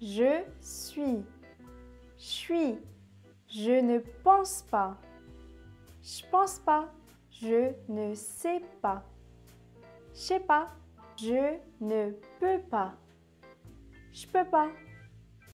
Je suis. Suis. Je ne pense pas. Je pense pas. Je ne sais pas. Je sais pas. Je ne peux pas. Je peux pas.